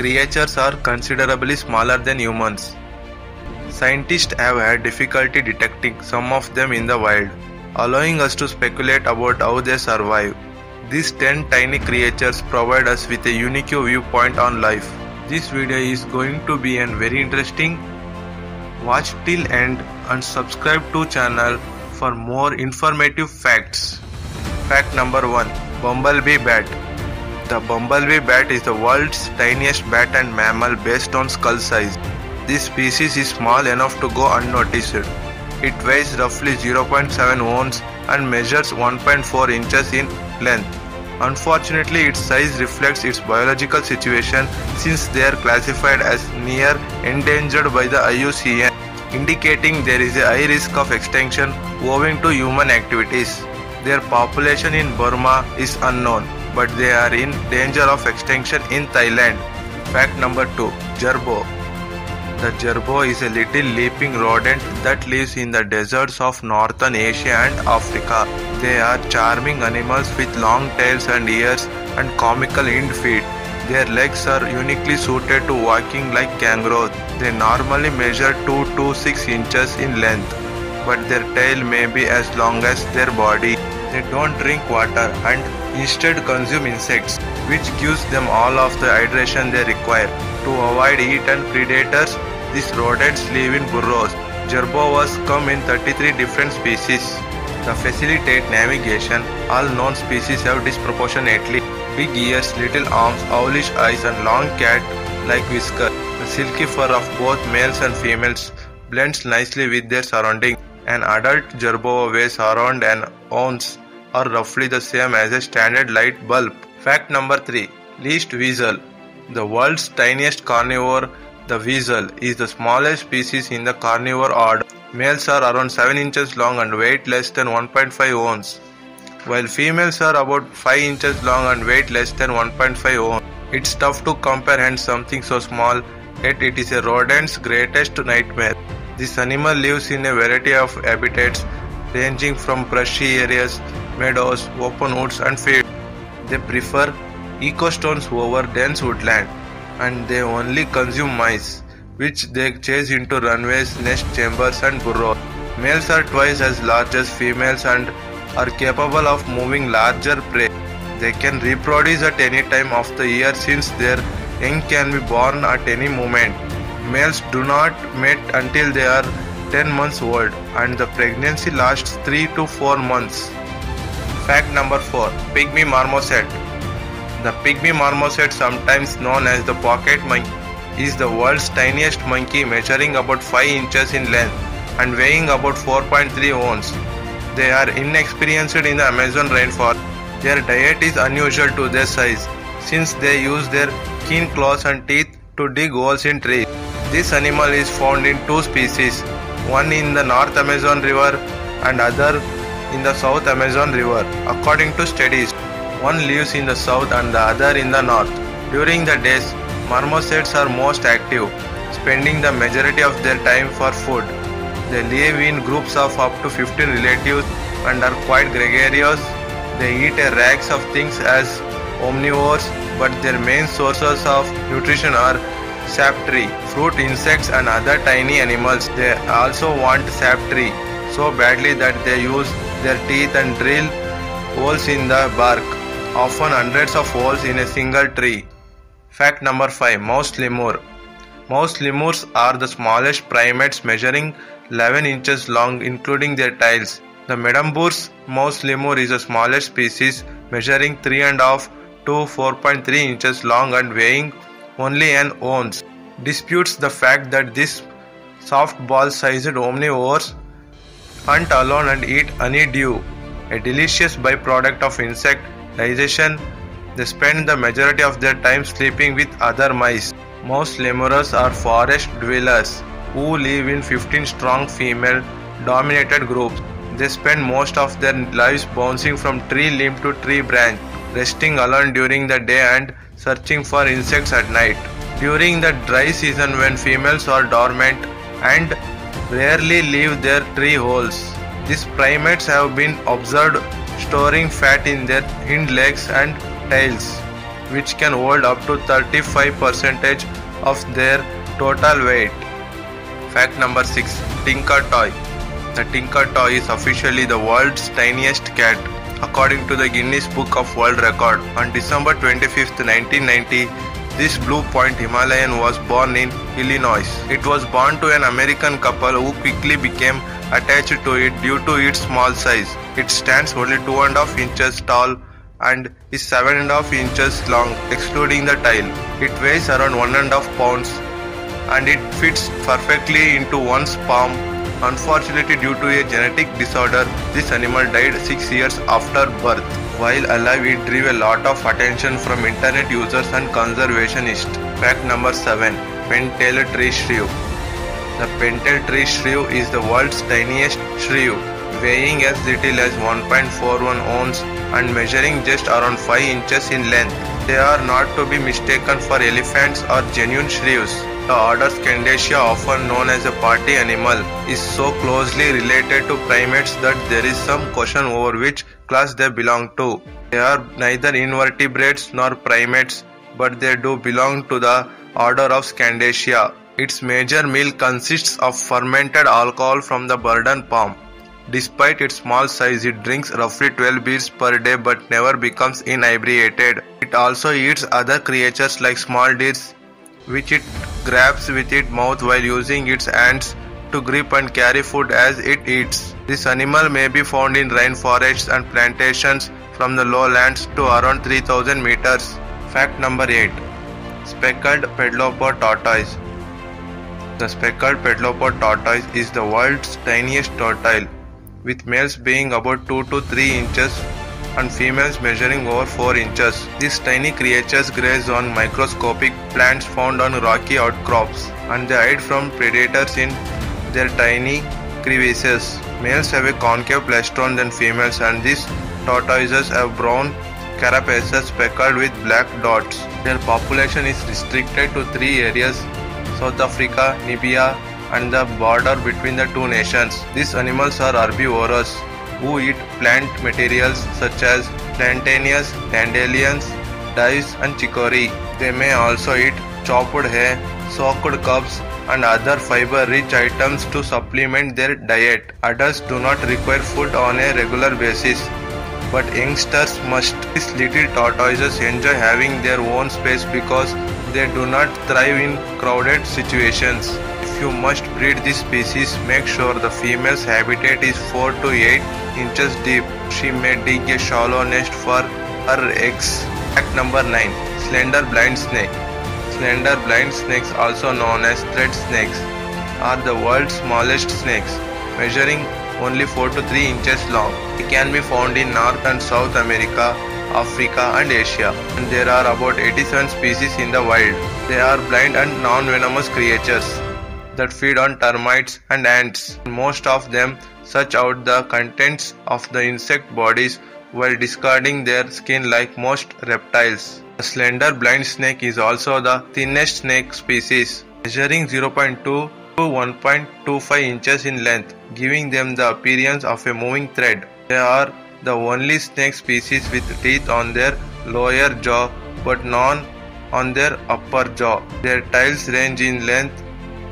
creatures are considerably smaller than humans. Scientists have had difficulty detecting some of them in the wild, allowing us to speculate about how they survive. These 10 tiny creatures provide us with a unique viewpoint on life. This video is going to be an very interesting. Watch till end and subscribe to channel for more informative facts. Fact number 1 Bumblebee Bat The bumblebee bat is the world's tiniest bat and mammal based on skull size. This species is small enough to go unnoticed. It weighs roughly 0.7 ounces and measures 1.4 inches in length. Unfortunately, its size reflects its biological situation since they are classified as near endangered by the IUCN, indicating there is a high risk of extinction owing to human activities. Their population in Burma is unknown, but they are in danger of extinction in Thailand. Fact number 2 Jerboa the jerboa is a little leaping rodent that lives in the deserts of northern Asia and Africa. They are charming animals with long tails and ears and comical hind feet. Their legs are uniquely suited to walking like kangaroos. They normally measure 2 to 6 inches in length, but their tail may be as long as their body. They don't drink water and instead consume insects, which gives them all of the hydration they require. To avoid heat and predators, these rodents live in burrows. Jerboas come in 33 different species. To facilitate navigation, all known species have disproportionately big ears, little arms, owlish eyes, and long cat-like whiskers. The silky fur of both males and females blends nicely with their surroundings. An adult jerboa weighs around an ounce or roughly the same as a standard light bulb. Fact number 3 Least Weasel The world's tiniest carnivore, the weasel, is the smallest species in the carnivore order. Males are around 7 inches long and weight less than 1.5 ounce, while females are about 5 inches long and weight less than 1.5 ounce. It's tough to comprehend something so small, yet it is a rodent's greatest nightmare. This animal lives in a variety of habitats ranging from brushy areas, meadows, open woods, and fields. They prefer ecotones over dense woodland, and they only consume mice, which they chase into runways, nest chambers, and burrows. Males are twice as large as females and are capable of moving larger prey. They can reproduce at any time of the year since their young can be born at any moment. Males do not mate until they are 10 months old and the pregnancy lasts 3 to 4 months. Fact number 4 Pygmy Marmoset The pygmy marmoset, sometimes known as the pocket monkey, is the world's tiniest monkey measuring about 5 inches in length and weighing about 4.3 ounces. They are inexperienced in the Amazon rainforest. Their diet is unusual to their size since they use their keen claws and teeth to dig holes in trees. This animal is found in two species, one in the North Amazon River and other in the South Amazon River. According to studies, one lives in the south and the other in the north. During the days, marmosets are most active, spending the majority of their time for food. They live in groups of up to 15 relatives and are quite gregarious. They eat a range of things as omnivores, but their main sources of nutrition are sap tree, fruit insects and other tiny animals. They also want sap tree so badly that they use their teeth and drill holes in the bark, often hundreds of holes in a single tree. Fact number 5 Mouse Lemur Mouse lemurs are the smallest primates measuring 11 inches long including their tails. The Madame Berthe's mouse lemur is the smallest species measuring 3.5 to 4.3 inches long and weighing only an ounce. Disputes the fact that these softball-sized omnivores hunt alone and eat honeydew, a delicious byproduct of insect digestion. They spend the majority of their time sleeping with other mice. Most lemurs are forest dwellers who live in 15 strong female dominated groups. They spend most of their lives bouncing from tree limb to tree branch, resting alone during the day and searching for insects at night. During the dry season when females are dormant and rarely leave their tree holes, these primates have been observed storing fat in their hind legs and tails. which can hold up to 35% of their total weight. Fact number 6 Tinker Toy The Tinker Toy is officially the world's tiniest cat according to the Guinness Book of World Record. On December 25, 1990, this Blue Point Himalayan was born in Illinois. It was born to an American couple who quickly became attached to it due to its small size. It stands only 2.5 inches tall and is 7.5 inches long excluding the tail. It weighs around 1.5 pounds and it fits perfectly into one's palm. Unfortunately, due to a genetic disorder, this animal died 6 years after birth. While alive, it drew a lot of attention from internet users and conservationists. Fact number 7 Pen-tailed tree shrew. The pen-tailed tree shrew is the world's tiniest shrew, weighing as little as 1.41 ounce and measuring just around 5 inches in length. They are not to be mistaken for elephants or genuine shrews. The order Scandentia, often known as a party animal, is so closely related to primates that there is some question over which class they belong to. They are neither invertebrates nor primates, but they do belong to the order of Scandentia. Its major meal consists of fermented alcohol from the bertam palm. Despite its small size, it drinks roughly 12 beers per day but never becomes inebriated. It also eats other creatures like small deers, which it grabs with its mouth while using its hands to grip and carry food as it eats. This animal may be found in rainforests and plantations from the lowlands to around 3000 meters. Fact number 8 Speckled Padloper Tortoise The speckled padloper tortoise is the world's tiniest tortoise, with males being about 2 to 3 inches and females measuring over 4 inches. These tiny creatures graze on microscopic plants found on rocky outcrops and they hide from predators in their tiny crevices. Males have a concave plastron than females and these tortoises have brown carapaces speckled with black dots. Their population is restricted to three areas South Africa, Namibia, and the border between the two nations. These animals are herbivorous who eat plant materials such as plantains, dandelions, daisy and chicory. They may also eat chopped hay, soaked cups and other fiber-rich items to supplement their diet. Adults do not require food on a regular basis, but youngsters must. These little tortoises enjoy having their own space because they do not thrive in crowded situations. You must breed this species, make sure the female's habitat is 4 to 8 inches deep. She may dig a shallow nest for her eggs. Fact number 9 Slender Blind Snake Slender blind snakes, also known as thread snakes, are the world's smallest snakes, measuring only 4 to 3 inches long. They can be found in North and South America, Africa and Asia, and there are about 87 species in the wild. They are blind and non-venomous creatures that feed on termites and ants. Most of them search out the contents of the insect bodies while discarding their skin like most reptiles. The slender blind snake is also the thinnest snake species, measuring 0.2 to 1.25 inches in length, giving them the appearance of a moving thread. They are the only snake species with teeth on their lower jaw but none on their upper jaw. Their tails range in length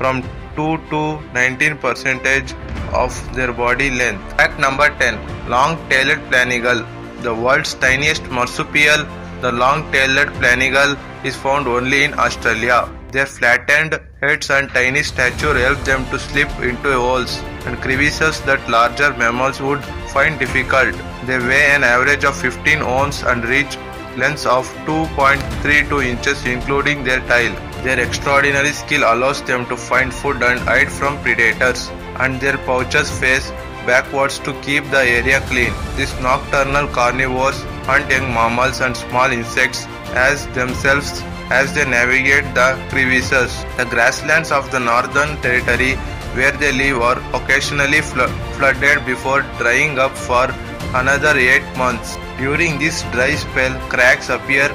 from 2 to 19 percentage of their body length. Fact number 10 Long-tailed planigale The world's tiniest marsupial, the long-tailed planigale is found only in Australia. Their flattened heads and tiny stature help them to slip into holes and crevices that larger mammals would find difficult. They weigh an average of 15 ounces and reach lengths of 2.32 inches including their tail. Their extraordinary skill allows them to find food and hide from predators and their pouches face backwards to keep the area clean. These nocturnal carnivores hunt young mammals and small insects as themselves as they navigate the crevices. The grasslands of the Northern Territory where they live are occasionally fl- flooded before drying up for another 8 months. During this dry spell, cracks appear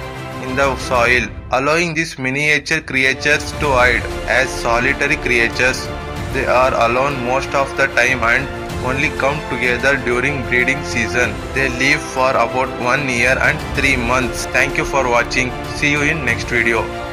the soil, allowing these miniature creatures to hide. As solitary creatures, they are alone most of the time and only come together during breeding season. They live for about 1 year and 3 months. Thank you for watching. See you in next video.